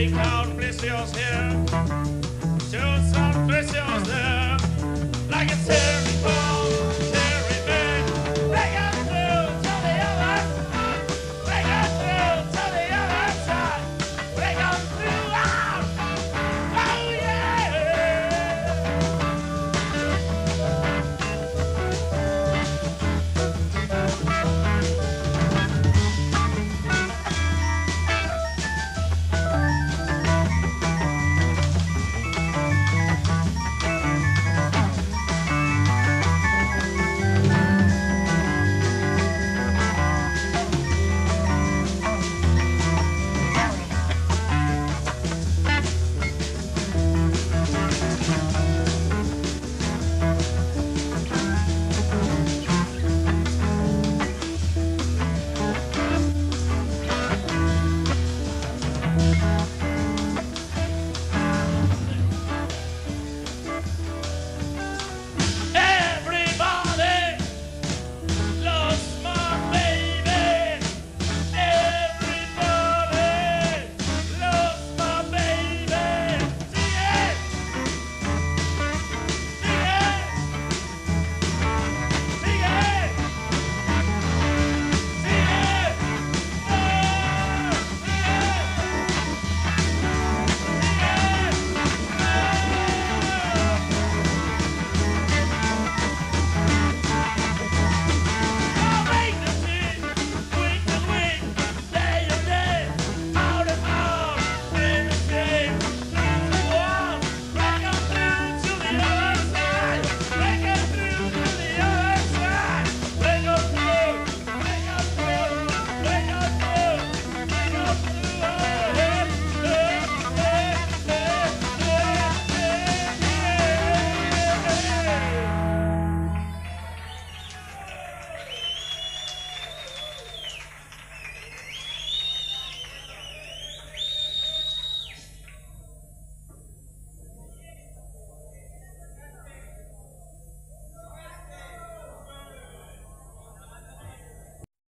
Take out precious here. Show some precious there. Like it's here.